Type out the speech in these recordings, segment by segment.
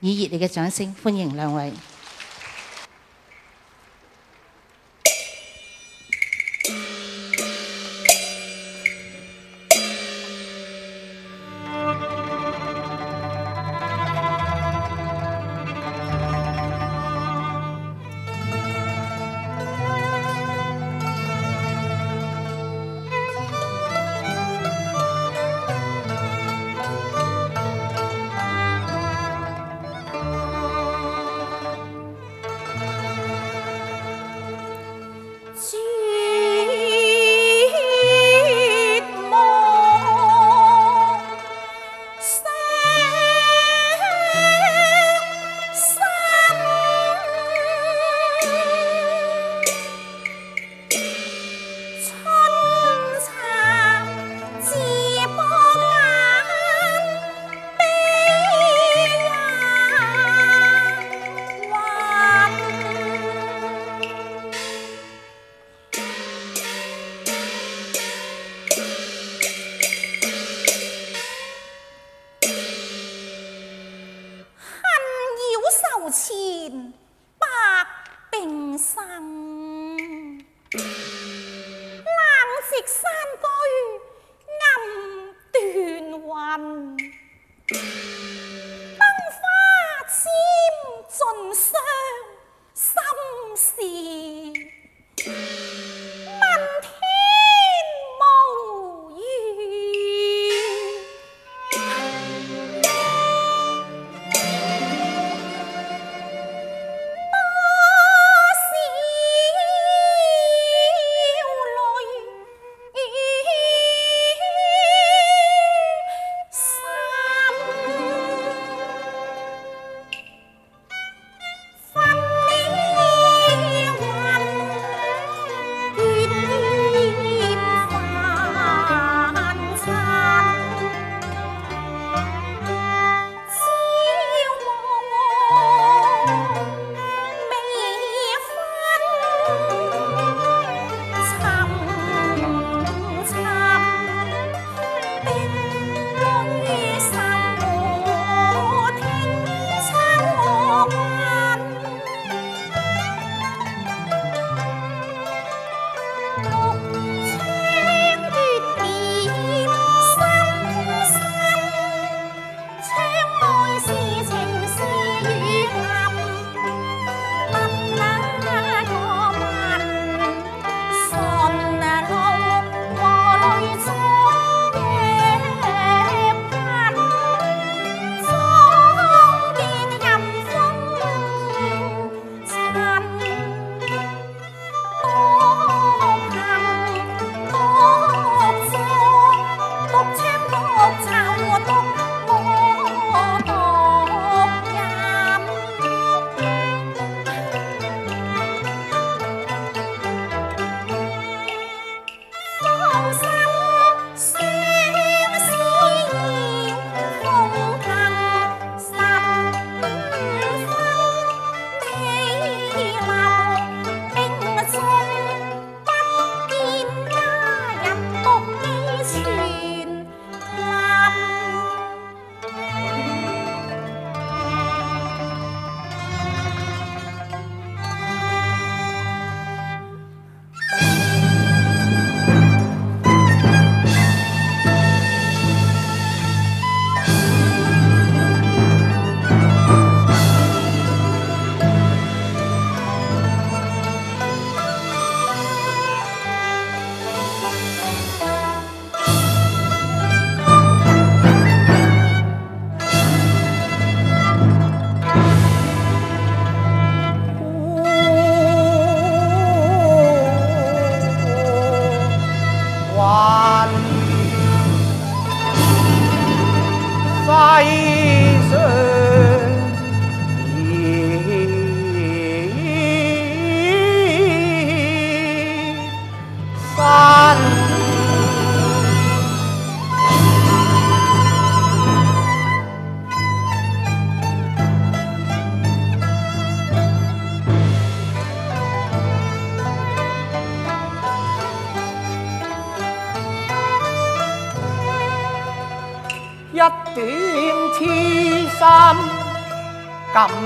以热烈嘅掌声欢迎两位。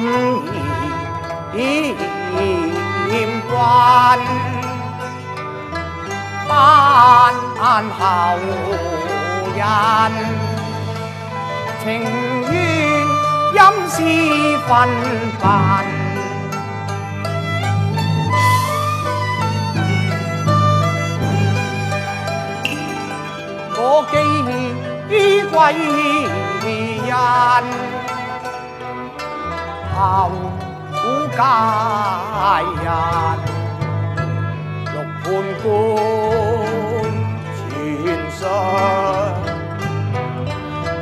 五言关翻后人情愿阴私纷繁我寄于贵人好佳人六盘官全上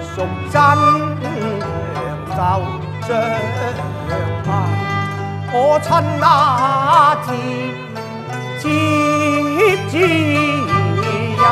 属真就将万我亲那贱妾之人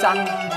真。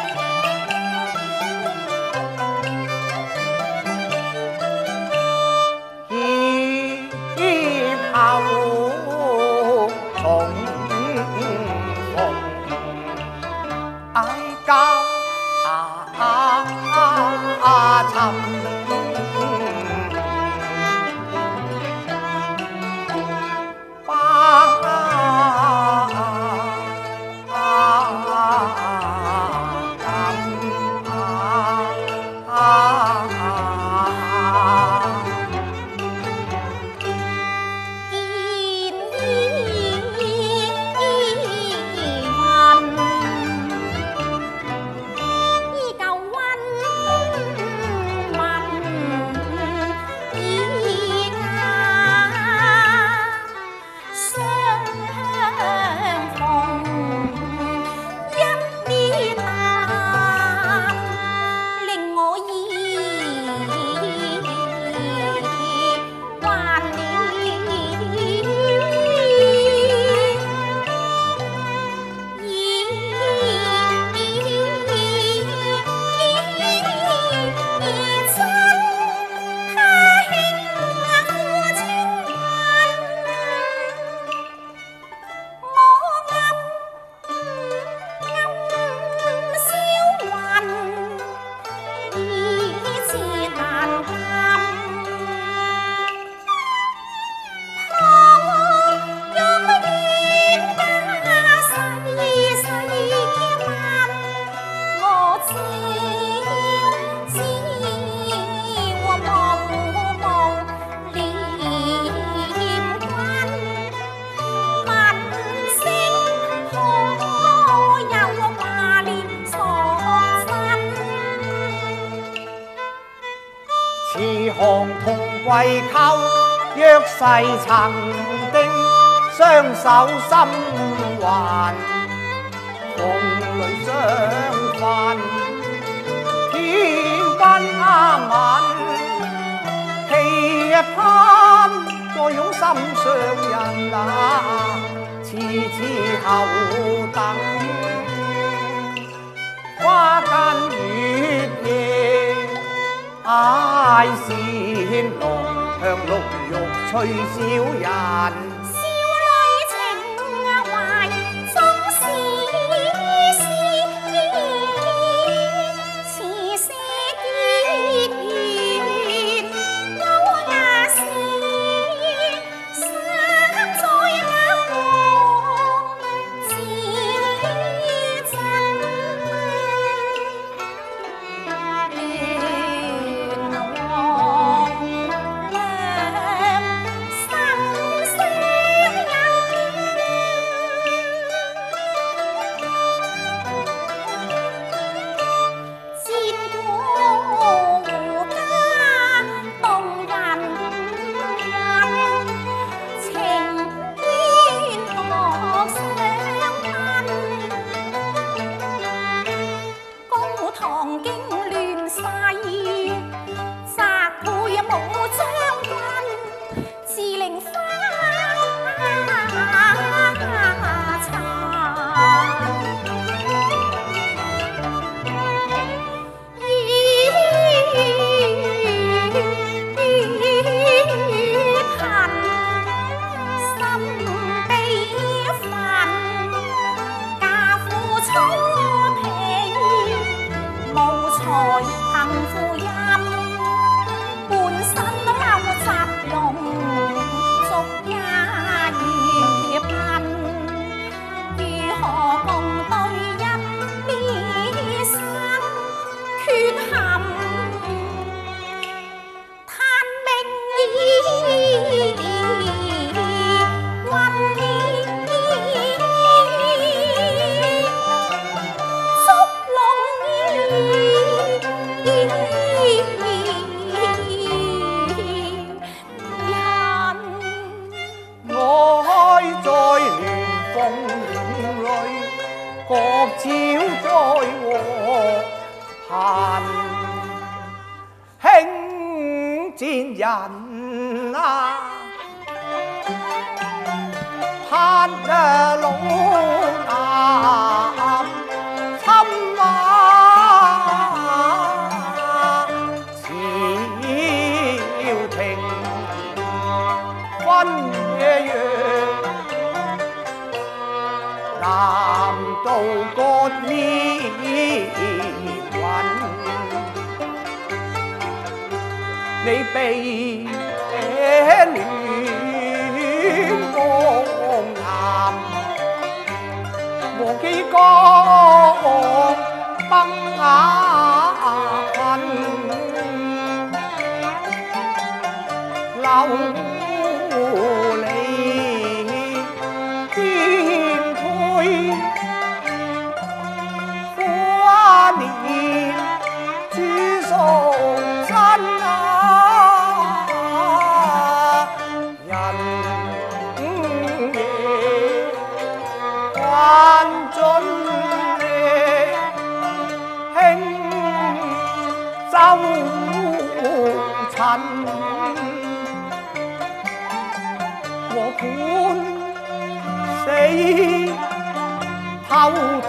世曾定，双手心还，红泪相泛，天昏啊晚，气一攀，再拥心上人啊，痴次后等，花间月夜，爱先浓。去小人。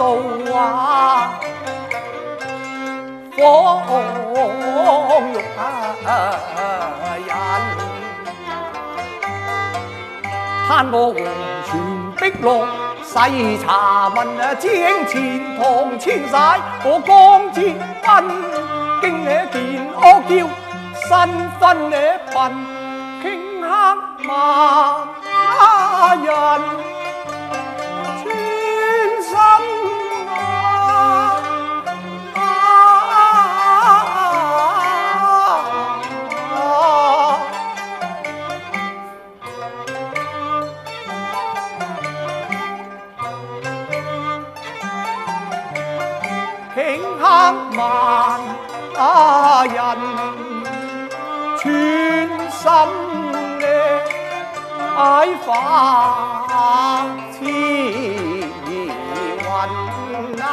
做啊，光荣人。叹我黄泉碧落，细查问将前堂千徙，我江之滨惊你见我叫新婚你笨，倾刻万人。人穿心爱化痴云啊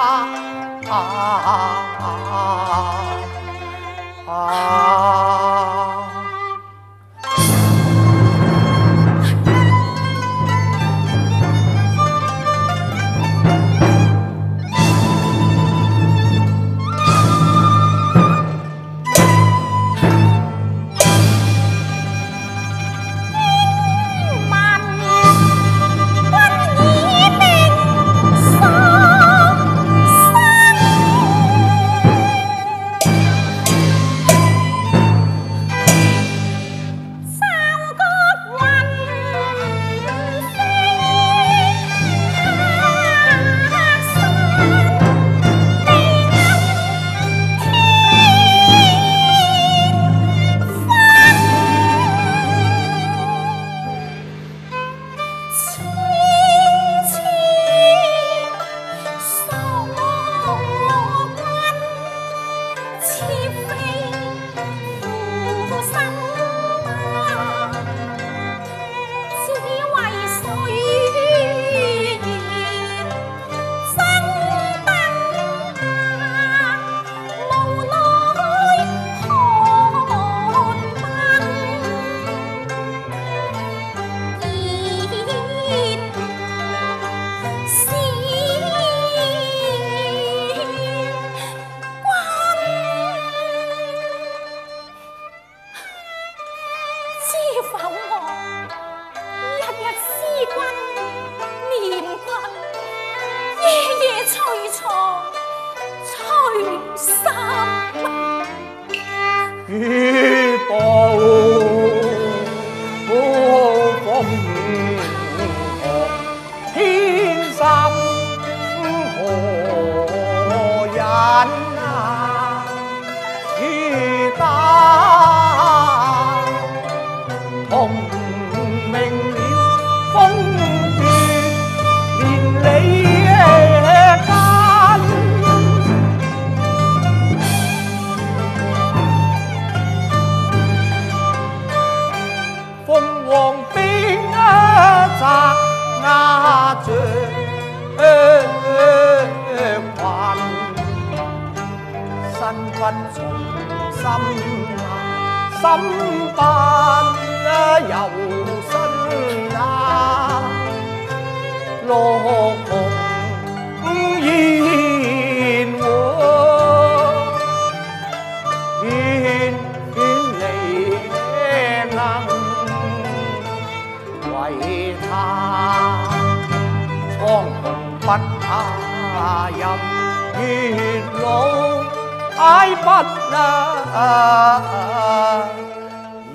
บัดนา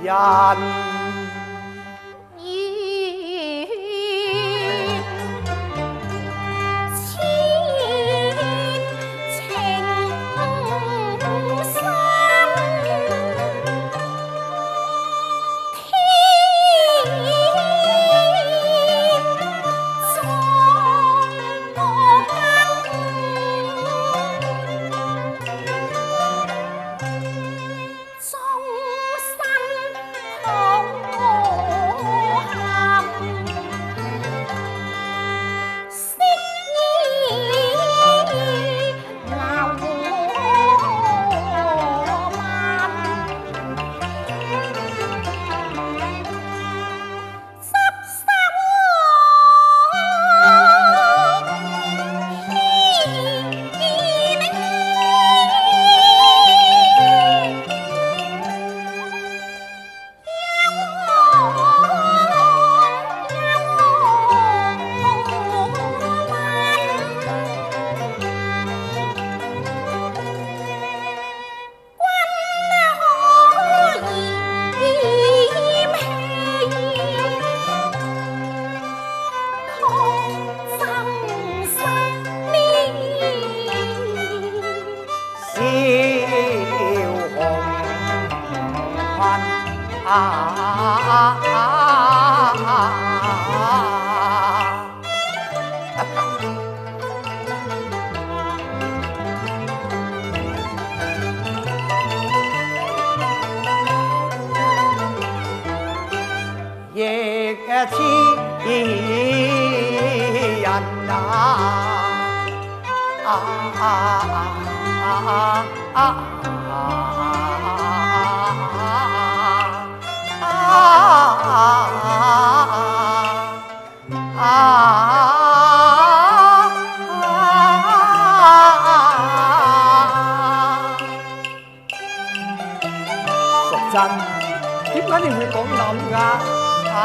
ญาณ 啊啊啊啊！啊啊啊啊啊啊！淑珍，点解你会讲咁㗎？啊？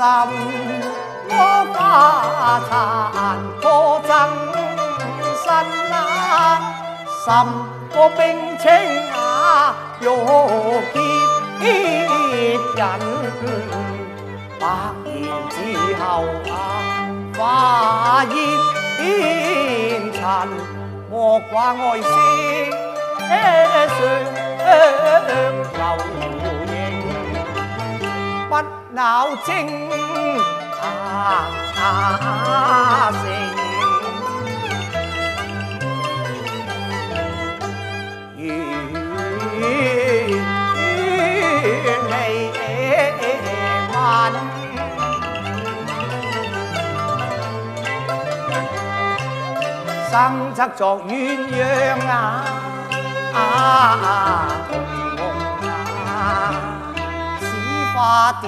心我花残 心我冰清啊，玉潔人。百年之后啊，花煙塵，莫掛愛惜上流影。不鬧精啊啊，鸳鸯，生则作鸳鸯啊啊！共啊，此花蝶。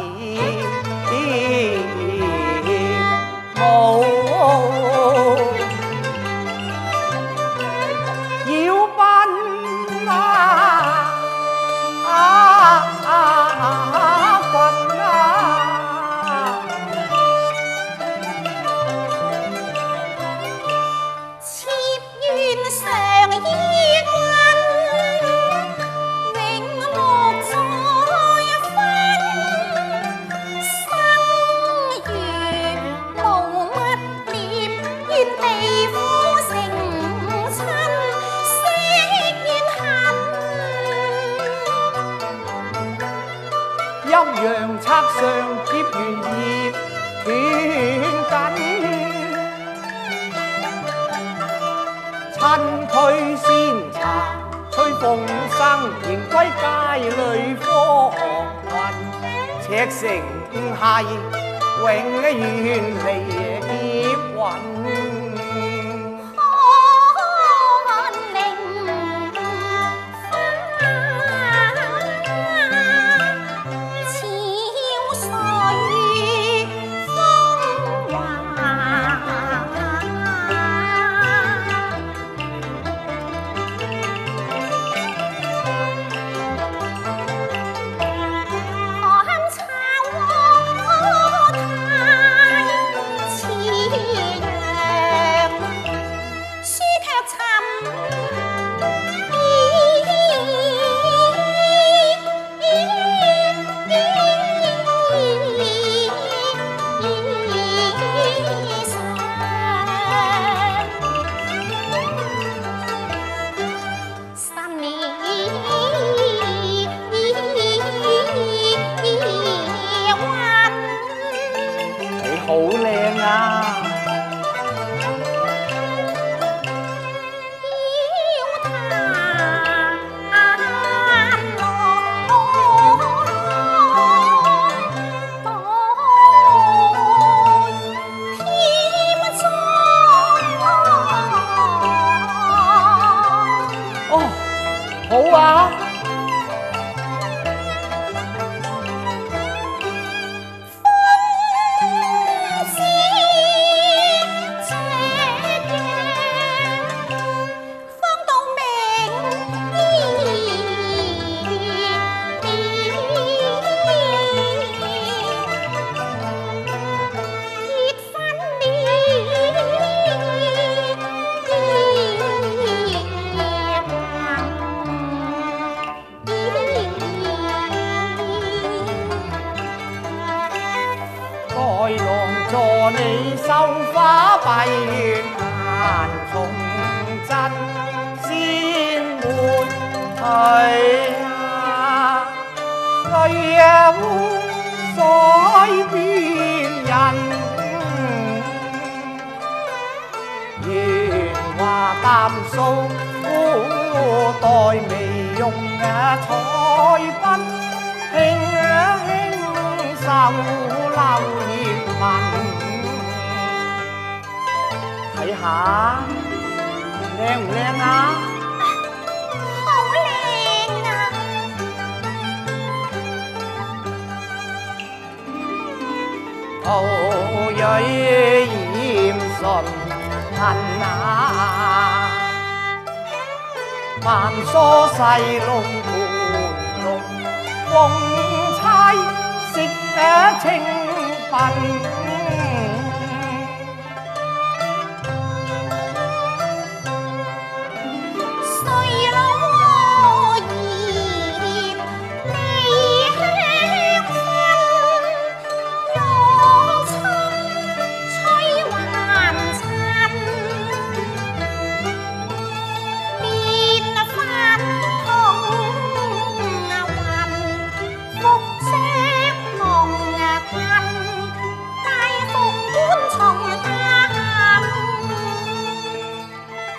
推仙茶吹凤生迎归佳侣芳云赤诚系永远离劫运染唇痕啊，萬梳細龍盤龍，鳳釵色嘅清笨。碎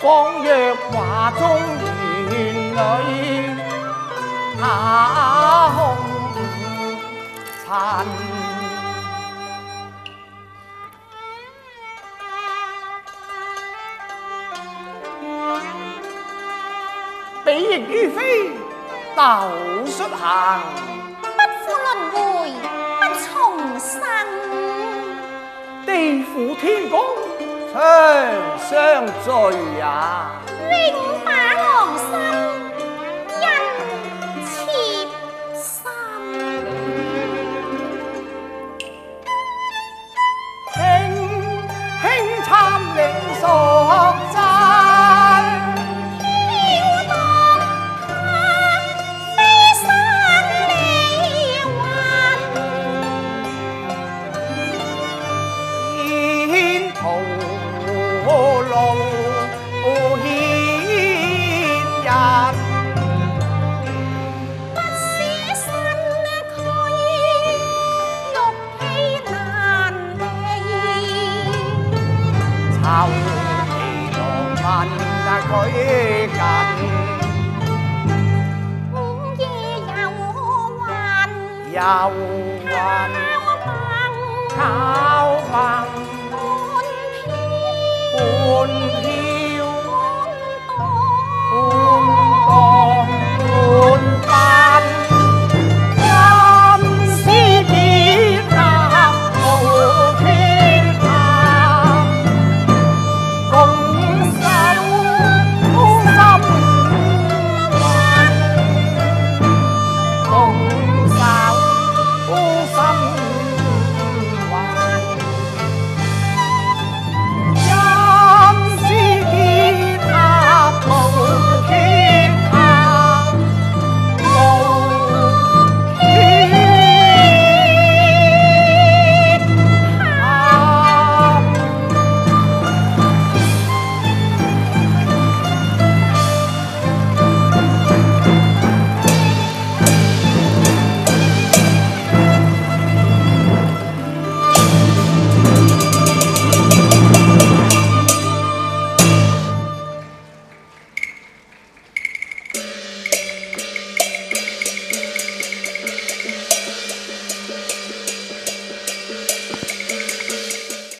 方若画中，原里那空尘比翼于飞斗速行，不负轮回不重生，地府天高。唉相聚也。永把郎心